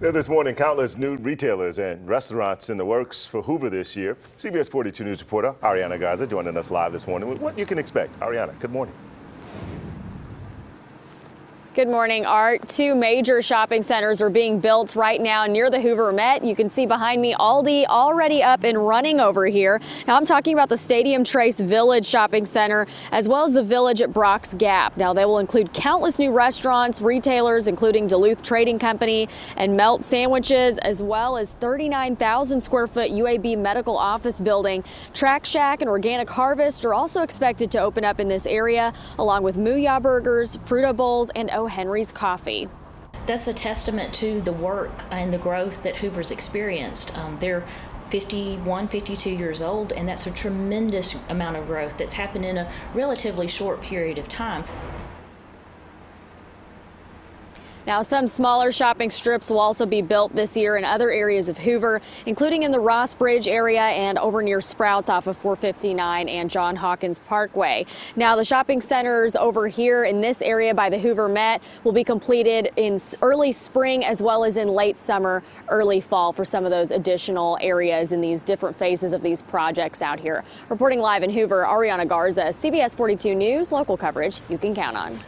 This morning, countless new retailers and restaurants in the works for Hoover this year. CBS 42 News reporter Ariana Garza joining us live this morning with what you can expect. Ariana, good morning. Good morning, Art. Two major shopping centers are being built right now near the Hoover Met. You can see behind me Aldi already up and running over here. Now, I'm talking about the Stadium Trace Village Shopping Center as well as the Village at Brock's Gap. Now, they will include countless new restaurants, retailers, including Duluth Trading Company and Melt Sandwiches, as well as 39,000 square foot UAB medical office building. Trak Shak and Organic Harvest are also expected to open up in this area, along with Mooyah Burgers, Frutta Bowls, and Henry's Coffee. That's a testament to the work and the growth that Hoover's experienced. Um, they're 51, 52 years old, and that's a tremendous amount of growth that's happened in a relatively short period of time. Now, some smaller shopping strips will also be built this year in other areas of Hoover, including in the Ross Bridge area and over near Sprouts off of 459 and John Hawkins Parkway. Now, the shopping centers over here in this area by the Hoover Met will be completed in early spring as well as in late summer, early fall for some of those additional areas in these different phases of these projects out here. Reporting live in Hoover, Ariana Garza, CBS 42 News, local coverage you can count on.